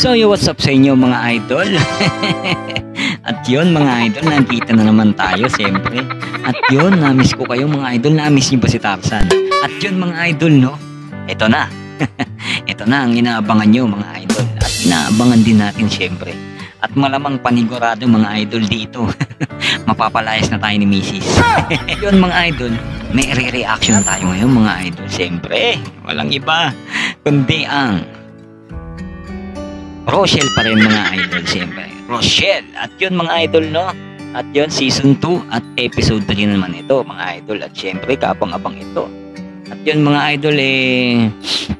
So, yo, what's up sa inyo mga idol? At yun mga idol, nandito na naman tayo siyempre. At yun, namiss ko kayo mga idol, namiss niyo ba si Tarzan? At yun mga idol, no? Ito na. Ito na ang inaabangan nyo mga idol. At inaabangan din natin siyempre. At malamang panigurado mga idol dito. Mapapalayas na tayo ni Mrs. yun mga idol, may re-reaction tayo ngayon mga idol. Siyempre, walang iba kundi ang Rochelle pa rin mga idol siyempre. Rochelle. At yun mga idol no. At yun season 2 at episode 3 naman ito mga idol. At siyempre kapang-abang ito. At yun mga idol eh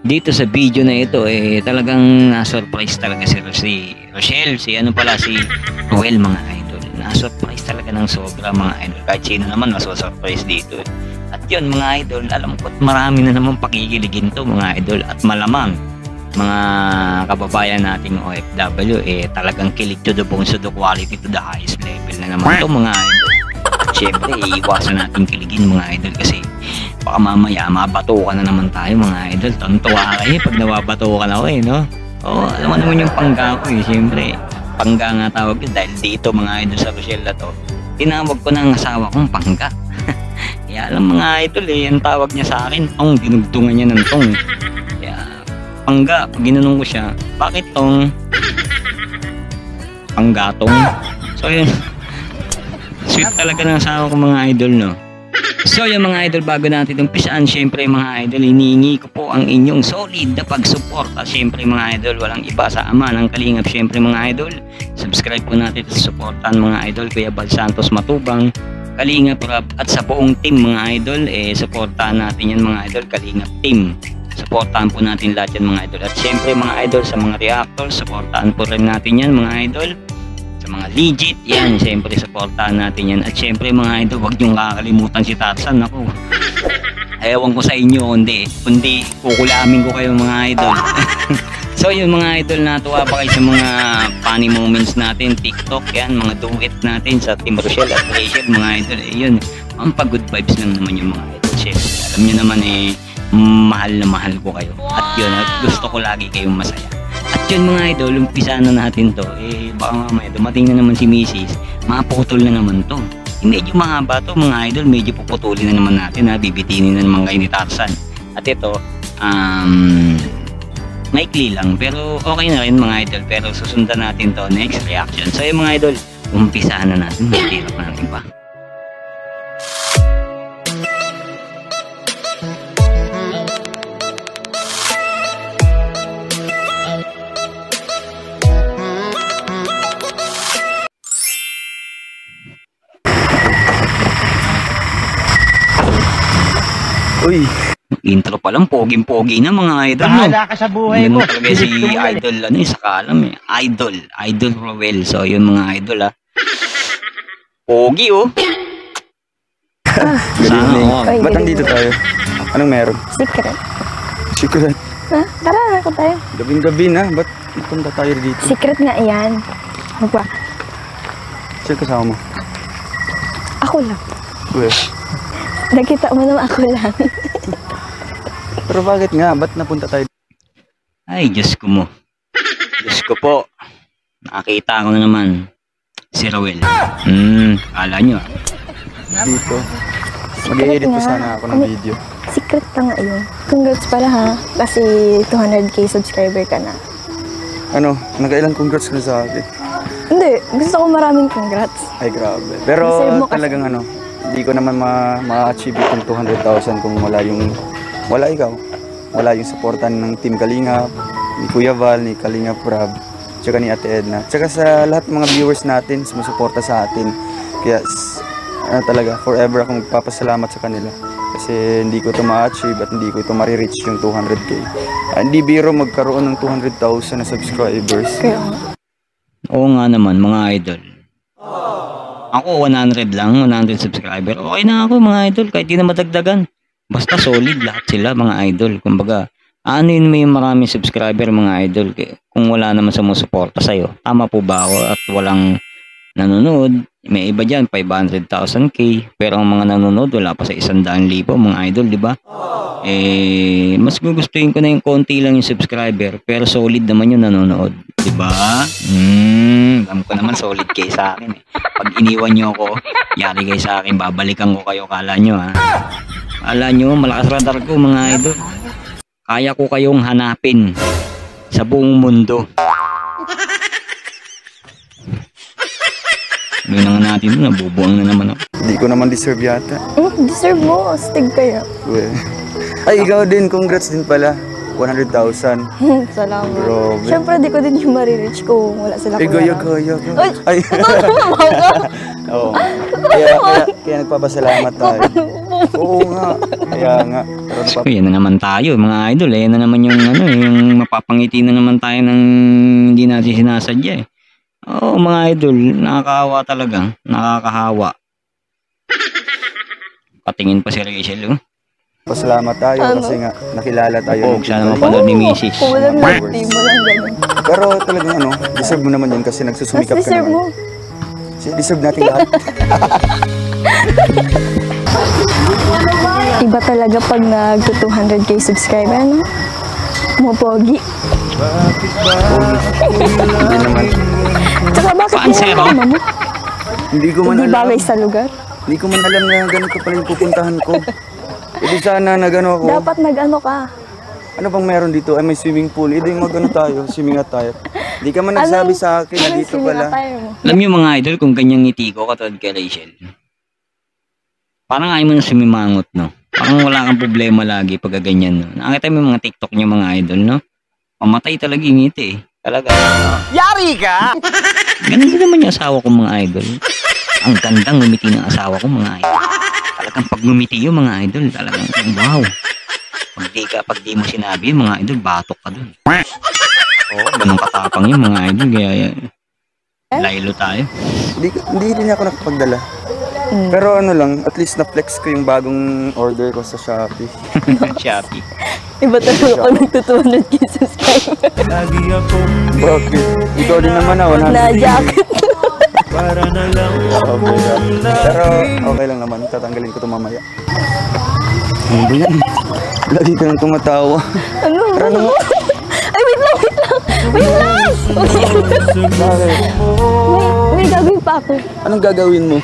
dito sa video na ito eh talagang na-surprise talaga si, si Rochelle. Si ano pala si Ruel mga idol. Na-surprise talaga ng sobra mga idol. Kahit sino naman maso-surprise dito. eh. At yun mga idol, alam ko at marami na naman pakikiligin to mga idol. At malamang mga kababayan nating OFW eh talagang kilig to the bones to the quality to the highest level na naman to mga idol. Syempre, iiwasan natin kiligin mga idol kasi baka mamaya mabato ka na naman tayo mga idol. Tontuwa kayo pag nababato ka na ako eh, no? Oo, alam mo naman yung pangga ko eh, syempre. Pangga nga tawag yun dahil dito mga idol sa Rochelle na to. Tinawag ko ang asawa kong pangga. Kaya alam mga idol eh, ang tawag niya sa akin, tong dinugtungan niya ng tong. Pangga, pag ginanong ko siya, bakit tong panggatong? So yun, sweet talaga ng asawa ko mga idol no. So yung mga idol bago natin umpisaan, syempre mga idol, iniingi ko po ang inyong solid na pagsuporta. Syempre mga idol, walang iba sa ama ng kalingap. Syempre mga idol, subscribe po natin at suportahan mga idol, Kuya Bal Santos Matubang, Kalingap Rap at sa buong team mga idol, eh suportahan natin yan mga idol, Kalingap Team. Suportahan po natin lahat yan mga idol. At syempre mga idol sa mga reactors, suportahan po rin natin yan mga idol. Sa mga legit yan, syempre suportahan natin yan. At syempre mga idol, huwag niyong kakalimutan si Tarzan. Ako, ewan ko sa inyo, kundi, kundi kukulamin ko kayo mga idol. so yun mga idol, natuwa pa kayo sa mga funny moments natin, TikTok yan, mga duet natin sa Team Rochelle at Rachel mga idol. Eh, yun, ang pag-good vibes lang naman yung mga idol. Syempre, alam niyo naman eh, mahal na mahal ko kayo. At yun, at gusto ko lagi kayong masaya. At yun mga idol, umpisa na natin to. Eh, baka mamaya dumating na naman si Mrs. Maputol na naman to. Eh, medyo mahaba to mga idol, medyo puputulin na naman natin ha. Bibitinin na naman kayo ni Tarzan. At ito, um, maikli lang. Pero okay na rin mga idol. Pero susundan natin to next reaction. So yung mga idol, umpisahan na natin. Mahirap natin pa. Intro pa lang, poging-pogi na mga idol. no? Bahala ka sa buhay Yun mo. talaga si Idol, ano eh, sa kalam eh. Idol, Idol Roel. So, yun mga idol ah. Pogi oh. good Sana evening. Ay, Ba't good nandito tayo? Anong meron? Secret. Secret. Ha? Tara na ko tayo. Gabing-gabi na. Ba't punta tayo dito? Secret nga yan. Ano ba? Sino kasama mo? Ako lang. Uy. Nakita mo naman ako lang. Pero bakit nga? Ba't napunta tayo Ay, Diyos ko mo. Diyos ko po. Nakakita ko na naman. Si Roel. Hmm, kala nyo ah. dito? Mag-edit nga. sana ako ng Ano- video. Secret pa nga yun. Congrats pala ha. Kasi 200k subscriber ka na. Ano, nagailang congrats ka na sa akin. Hindi. Gusto ko maraming congrats. Ay, grabe. Pero Deserve mo kasi. talagang ano, hindi ko naman ma- ma-achieve yung 200,000 kung wala yung, wala ikaw. Wala yung supportan ng Team Kalinga, ni Kuya Val, ni Kalinga Prab, tsaka ni Ate Edna. Tsaka sa lahat ng mga viewers natin, sumusuporta sa atin. Kaya, ano talaga, forever akong magpapasalamat sa kanila. Kasi hindi ko ito ma-achieve at hindi ko ito ma-reach yung 200k. Ah, hindi biro magkaroon ng 200,000 na subscribers. Kaya. Oo nga naman, mga idol. Ako 100 lang, 100 subscriber. Okay na ako mga idol, kahit di na madagdagan. Basta solid lahat sila mga idol. Kumbaga, ano yun may maraming subscriber mga idol. Kung wala naman sumusuporta sa'yo, tama po ba ako at walang nanonood. May iba dyan, 500,000k. Pero ang mga nanonood, wala pa sa 100,000 mga idol, di ba? Eh, mas gugustuhin ko na yung konti lang yung subscriber. Pero solid naman yung nanonood. Di ba? Hmm, alam ko naman solid kayo sa akin eh. Pag iniwan nyo ako, yari kayo sa akin, babalikan ko kayo, kala nyo ha. Kala nyo, malakas radar ko mga idol. Kaya ko kayong hanapin sa buong mundo. Gawin na nga natin ito, nabubuang na naman ako. Hindi ko naman deserve yata. Mm, deserve mo. Astig kaya. Well, Ay, ikaw din. Congrats din pala. 100,000. Salamat. Grabe. Siyempre, di ko din yung marireach kung wala sila Ay, gaya, gaya. gaya. Ay, Ay, oo. Kaya, kaya, kaya nagpapasalamat tayo. Oo nga. Kaya nga. Pero So, napap- yan na naman tayo, mga idol. Eh, yan na naman yung, ano, yung mapapangiti na naman tayo ng hindi natin sinasadya eh. Oo, mga idol, nakakaawa talaga. Nakakahawa. Patingin pa si Rachel, oh. pasalamat tayo Ano? kasi nga nakilala tayo. Oo, ng sana Team mapanood ni Oo, Mrs. Kung walang love team, walang ganun. Pero talagang ano, deserve mo naman yun kasi Mas nagsusumikap ka deserve mo. naman. Si- Deserve natin lahat. Iba talaga pag nag-200k subscriber, ano? Mupogi. Hindi naman. Tsaka bakit Pansero? pinakama mo? Hindi ko man Hindi alam. bagay sa lugar. Hindi ko man alam na ganito pala yung pupuntahan ko. Hindi sana na gano ako. Dapat nag-ano ka. Ano bang meron dito? Ay, may swimming pool. Hindi mag-ano tayo, swimming attire. Hindi ka man nagsabi sa akin na anong dito swimming pala. attire mo? Alam niyo mga idol, kung ganyang ngiti ko, katulad kay Rachel. Parang ayaw mo na sumimangot, no? Parang wala kang problema lagi pag ganyan, no? Nakita mo yung mga TikTok niyo mga idol, no? Pamatay talaga yung ngiti, eh. Talaga. Yari ka! Ganun din naman yung asawa ko mga idol. Ang gandang ngumiti ng asawa ko mga idol. Talagang pag ngumiti yung mga idol, talagang wow. Pag di, ka, pag di mo sinabi yung mga idol, batok ka dun. Oo, ganun katapang yung mga idol. Kaya, laylo tayo. Hindi, hindi din ako nakapagdala. Mm. Pero ano lang, at least na-flex ko yung bagong order ko sa Shopee. Shopee. Iba talaga pag nag-200k subscriber. Bakit? Ikaw din naman ah, 100. Na jacket. Okay lang. Pero okay lang naman, tatanggalin ko ito mamaya. Ano ba yan? Lagi ka nang tumatawa. ano? Pero ano? Ay, wait lang, wait lang. Wait lang. Bakit? May, may gagawin pa ako. Anong gagawin mo?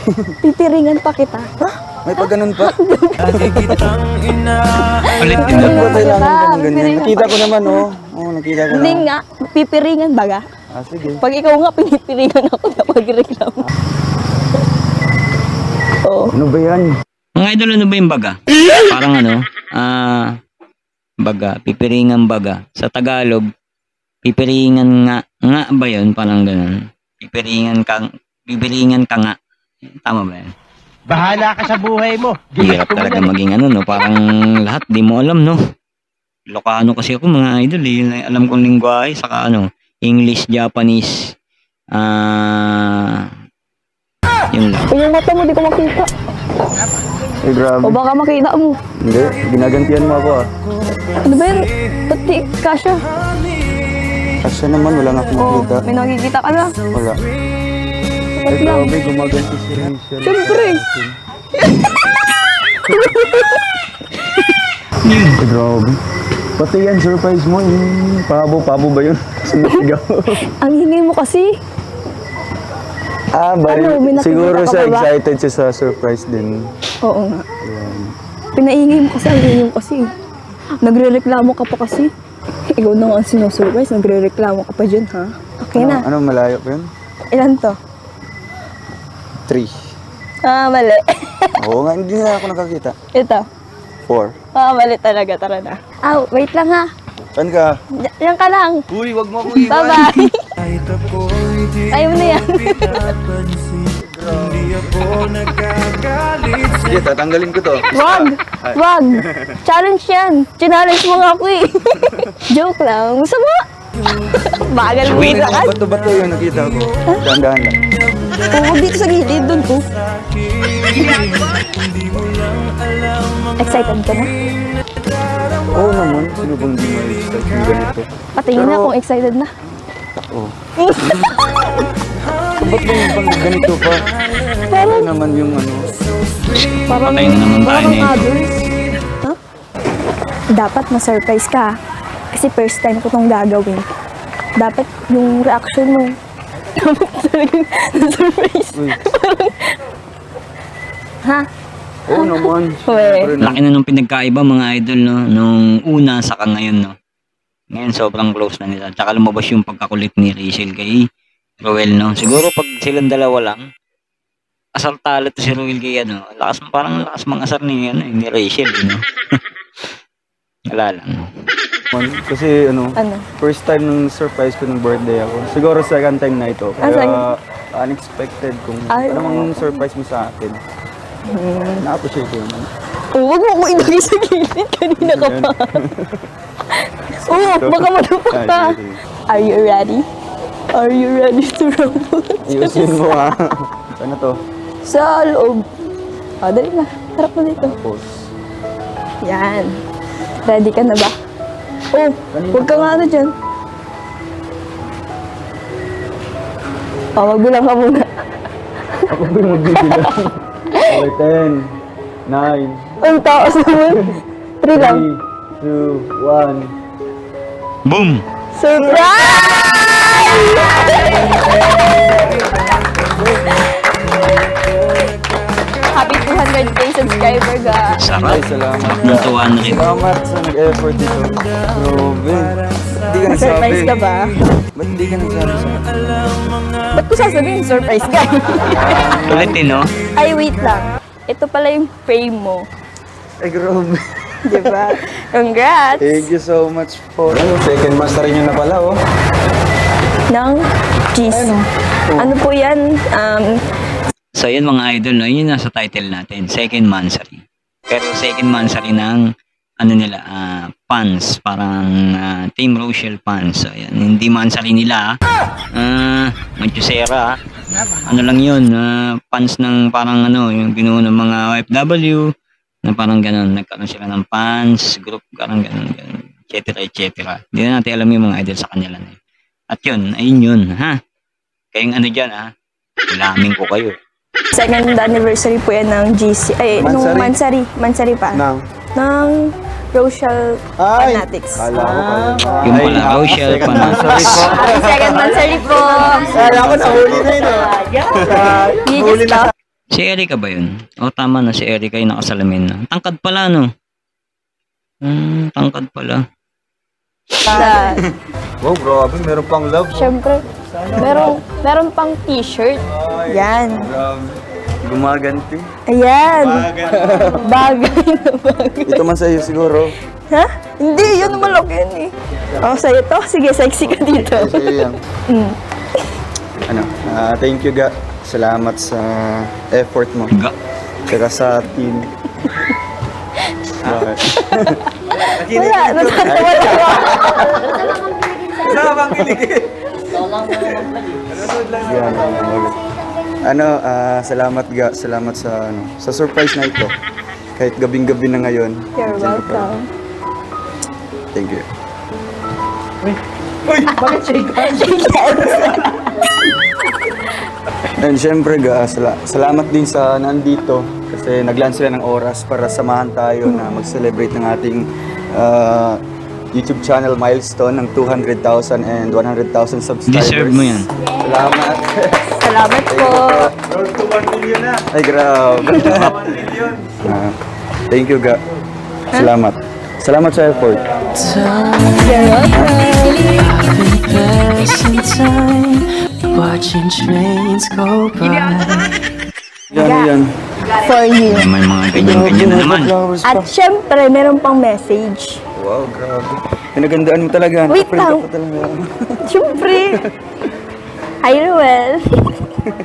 Pipiringan pa kita. May pa ganun pa? Ulit din Ano ganun ganyan? Nakita ko naman oh. Oo, nakita ko Hindi na. nga, pipiringan baga. Ah, sige. Pag ikaw nga, pinipiringan ako na pagreklamo. Oo. Ano ba yan? Mga idol, ano ba yung baga? Parang ano, ah, baga, pipiringan baga. Sa Tagalog, pipiringan nga, nga ba yun? Parang ganun. Pipiringan ka, pipiringan ka nga. Tama ba yan? Bahala ka sa buhay mo. Hirap talaga maging ano, no? Parang lahat, di mo alam, no? Lokano kasi ako, mga idol, eh. Alam kong lingwahe, saka ano, English, Japanese, ah, yun lang. Uy, yung mata mo, di ko makita. Eh, grabe. O baka makita mo. Hindi, ginagantian mo ako ah. Ano ba yun? Ba't di kasha? Kasi naman, wala nga akong makita. may nakikita ka na. Wala. Eh, lang? grabe, gumaganti si Rachel. Siyempre. Eh, grabe. Pati yan, surprise mo. Yung pabo-pabo ba yun? Sumisigaw. Ang hingay mo kasi. ah, bali. Ano, siguro siya excited siya sa surprise din. Oo nga. Ayan. Pinaingay mo kasi, ang hingay mo kasi. Nagre-reklamo ka pa kasi. Ikaw na nga ang sinusurprise, nagre-reklamo ka pa dyan, ha? Okay Ano, na. ano malayo pa yun? Ilan to? Three. Ah, mali. Oo nga, hindi na ako nakakita. Ito. Four. Ah, mali talaga. Tara na. Ah, wait lang ha. Saan ka? Y- yan ka lang. Uy, wag mo akong iwan. Bye-bye. Ayaw na yan. Sige, tatanggalin ko to. Wag! Wag! Challenge yan! Challenge mo nga ako eh! Joke lang. Gusto mo? Bagal mo Sweet. na ka. Bato-bato yung nakita ko. Dahan-dahan lang. Oo, dito sa gilid. Doon ko. Excited ka na? Oo naman, sino bang di ma-excite yung ganito? Patingin na Pero- kung excited na. Oo. Ba't ganyan pang ganito pa? Parang naman yung ano. Parang, Patay na naman tayo parang nito. others. Ha? Dapat ma-surprise ka. Kasi first time ko tong gagawin. Dapat yung reaction mo. Dapat talagang na-surprise. Uy, Ha? oo naman. Uy. Siyempre na. Laki na nung pinagkaiba mga idol no nung una sa ngayon no. Ngayon sobrang close na nila. Tsaka lumabas yung pagkakulit ni Rachel kay Roel no. Siguro pag silang dalawa lang asar talo to si Roel kay ano. Lakas parang lakas mang asar ni ano eh, ni Rachel eh, no. Wala lang. Man, Kasi ano, Ano? first time nung surprise ko nung birthday ako. Siguro second time na ito. Ah, Kaya unexpected kung Ay, ano mang surprise mo sa akin. Hmm. Na-appreciate ko naman. Oh, huwag mo ko ilagay sa gilid. Kanina ka pa. Oo, baka malupok Ay, ka. sige. Are you ready? Are you ready to rumble? Ayusin mo ha. ano to? Sa loob. O, dali na. Harap mo dito. Pause. Yan. Ready ka na ba? Oh, huwag ka nga ano dyan. O, magbilang ka muna. Ako ba yung magbibilang? Okay, 10, 9, Ang taas naman. Three lang. 3, 2, 1. Boom! Surprise! Happy 200k subscriber ga. Sarap. Ay, salamat. Natuwa na rin. Salamat sa nag-effort dito. Grabe. Hindi ka nagsabi. Surprise ka ba? Ba't hindi ka nagsabi sa akin? Ba't ko sasabihin surprise ka? Ulit din no. Ay, wait lang. Ito pala yung frame mo. Ay, grabe. Di ba? Congrats! Thank you so much po. Ano, second master nyo na pala, oh. Ng cheese. Ano po yan? Um, So yun mga idol, no? yun nasa title natin, second mansary. Pero second mansary ng ano nila, ah, fans, parang ah, Team Rochelle fans. So yan, hindi mansary nila, ah, Manchusera, ano lang yun, ah, fans ng parang ano, yung binuo ng mga OFW, na parang ganun, nagkaroon sila ng fans, group, parang ganun, ganun, et cetera, et cetera. Hindi na natin alam yung mga idol sa kanila na yun. At yun, ayun yun, ha? Kayong ano dyan, ha? Ulamin ko kayo. Second anniversary po yan ng GC. Ay, nung Mansari? Mansari. Mansari pa. Nang. Ng Rochelle Ay! Fanatics. Kala ko pala. Yung pala, Rochelle second Fanatics. master po. Ay, second Mansari po. Kala ko nahuli na yun, oh. You just stop. Si Erika ba yun? O tama na si Erika yung nakasalamin na. Tangkad pala no? Hmm, tangkad pala. Wow, grabe. Meron pang love. Siyempre, meron, meron pang t-shirt. Yan. Grabe. Gumaganti. Ayan. Bagay na bagay. Ito man sa'yo siguro. Ha? Hindi, yun malaki yun eh. Oh, sa'yo to? Sige, sexy ka dito. Sa'yo yan. Mm. Ano, ah, thank you ga. Salamat sa effort mo. Ga. Tsaka sa team. Bakit? Wala, natatawa lang ako. Yan, ulit. Ano, ah, salamat ga, salamat sa ano, sa surprise na ito. Kahit gabing-gabi na ngayon. You're welcome. Thank you. And syempre ga, sala- salamat din sa nandito kasi naglaan sila ng oras para samahan tayo na mag-celebrate ng ating ah, YouTube channel milestone ng 200,000 and 100,000 subscribers. Deserve mo yan. Salamat. Salamat po. Ay, grabe. Ah, thank you, ga. Salamat. Salamat sa effort. Watching trains go by. Yan, yan. For you. May mga ganyan-ganyan na naman. At syempre, meron pang message. Wow, grabe. Pinagandaan mo talaga. Wait lang. ka talaga. Syempre. Hi, Ruel.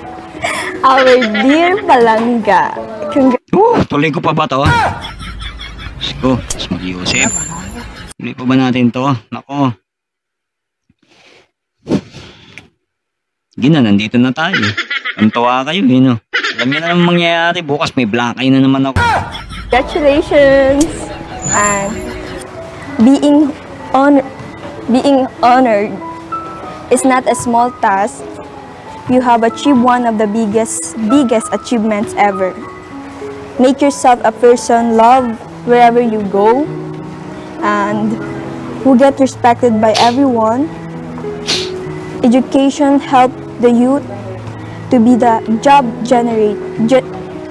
Our dear Palangga. Congrats. Uh, tuloy ko pa ba to? Sige, mas mag-iusip. Tuloy pa ba natin to? Nako. Sige na, nandito na tayo. Ang tawa kayo, eh, no? Alam niyo na naman mangyayari. Bukas may black eye na naman ako. Congratulations. And being honor being honored is not a small task you have achieved one of the biggest biggest achievements ever. Make yourself a person loved wherever you go and who get respected by everyone. Education help the youth to be the job generate ge-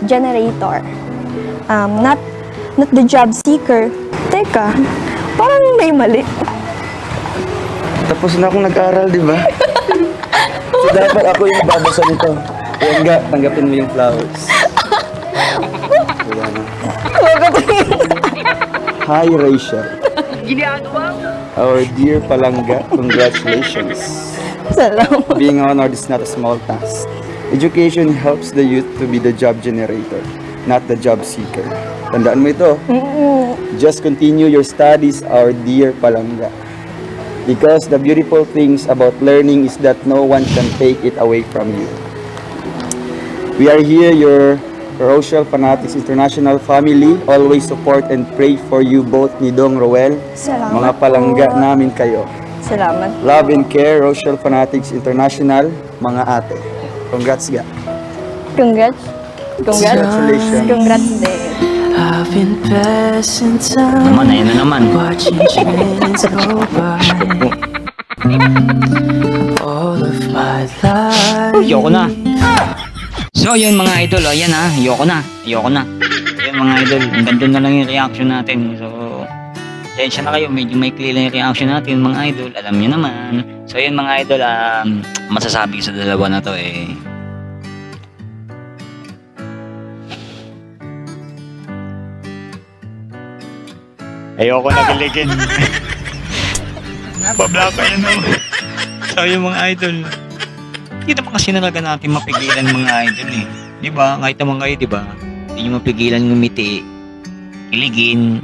generator. Um, not not the job seeker. Teka, parang may mali. Tapos na akong nag-aral, di ba? so dapat ako yung babasa nito. Yan nga, tanggapin mo yung flowers. Wala na. Hi, Rachel. Our dear Palangga, congratulations. Salamat. Being honored is not a small task. Education helps the youth to be the job generator, not the job seeker. Tandaan mo ito. Just continue your studies, our dear Palangga. Because the beautiful things about learning is that no one can take it away from you. We are here, your Rochelle Fanatics International family. Always support and pray for you both ni Dong Roel. Salamat Mga palangga po. namin kayo. Salamat. Love and care, Rochelle Fanatics International, mga ate. Congrats ga. Congrats. Congrats. Congratulations. Congrats din. I've been passing time, Naman, ayun na naman. watching trains go by. All of my life. Ayoko na. So yun mga idol, oh, yan ha, ayoko na, ayoko na. Yun mga idol, doon na lang yung reaction natin. So, Tensya na kayo, medyo may clear lang yung reaction natin mga idol, alam nyo naman. So yun mga idol, um, masasabi ko sa dalawa na to eh, Ayoko na kiligin. Babla pa yan oh. So yung mga idol, hindi naman kasi talaga natin mapigilan mga idol eh. Di ba? Kahit naman kayo, di ba? Hindi nyo mapigilan ngumiti, kiligin,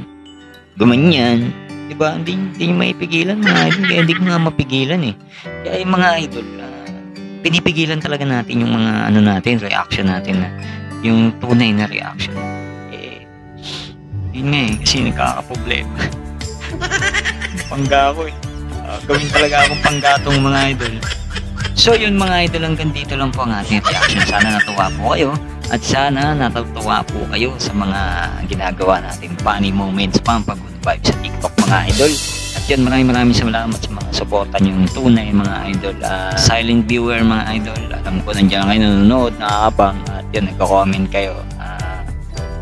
gumanyan. Di ba? Hindi, hindi nyo maipigilan mga idol. Kaya hindi ko nga mapigilan eh. Kaya yung mga idol, ah, pinipigilan talaga natin yung mga ano natin, reaction natin na yung tunay na reaction. Yun nga eh, kasi nagkakaproblema. pangga ako eh. Ah, gawin talaga akong panggatong mga idol. So yun mga idol, hanggang dito lang po ang ating reaction. Sana natuwa po kayo at sana natutuwa po kayo sa mga ginagawa nating funny moments, pampag-good vibes sa TikTok mga idol. At yun, maraming maraming salamat sa mga suporta yung tunay mga idol. Ah, silent viewer mga idol. Alam ko nandiyan kayo nanonood, nakakabang at yun, nagko-comment kayo.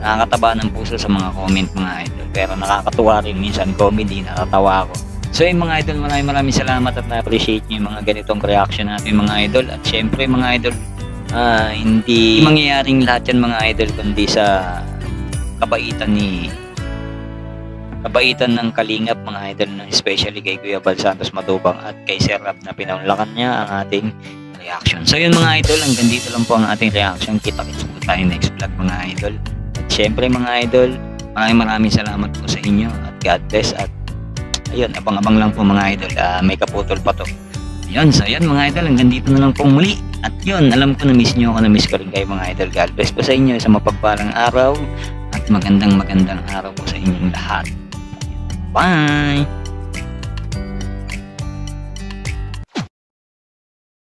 Nakakataba ng puso sa mga comment mga idol. Pero nakakatuwa rin minsan comedy, nakatawa ako. So yung mga idol, maraming maraming salamat at na-appreciate nyo yung mga ganitong reaction natin mga idol. At syempre mga idol, ah, hindi mangyayaring lahat yan mga idol kundi sa kabaitan ni kabaitan ng kalingap mga idol especially kay Kuya Bal Santos Matubang at kay Sir Rap na pinaunlakan niya ang ating reaction. So yun mga idol, hanggang dito lang po ang ating reaction. Kita-kits po tayo next vlog mga idol. Syempre mga idol, maraming maraming salamat po sa inyo at God bless at ayun, abang-abang lang po mga idol. Ah, may kaputol pa to. Yun, so yun mga idol, hanggang dito na lang po muli. At yun, alam ko na miss nyo ako, na miss ko rin kayo mga idol. God bless po sa inyo sa mapagpalang araw at magandang magandang araw po sa inyong lahat. Bye!